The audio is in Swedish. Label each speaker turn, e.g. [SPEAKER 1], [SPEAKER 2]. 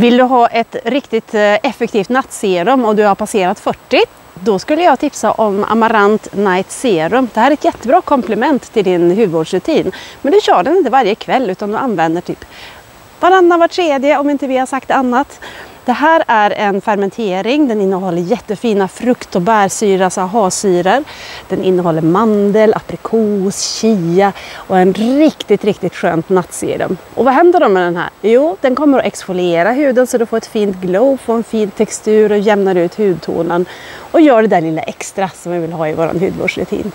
[SPEAKER 1] Vill du ha ett riktigt eh, effektivt nattserum och du har passerat 40 då skulle jag tipsa om Amarant Night Serum. Det här är ett jättebra komplement till din hudvårdsrutin. Men du kör den inte varje kväll utan du använder typ varannan var tredje om inte vi har sagt annat. Det här är en fermentering. Den innehåller jättefina frukt och bärsyra, alltså ha-syror. Den innehåller mandel, aprikos, chia och en riktigt, riktigt skönt nattserum. Och vad händer då med den här? Jo, den kommer att exfoliera huden så du får ett fint glow, får en fin textur och jämnar ut hudtonen och gör det där lilla extra som vi vill ha i vår hudvårdsrutin.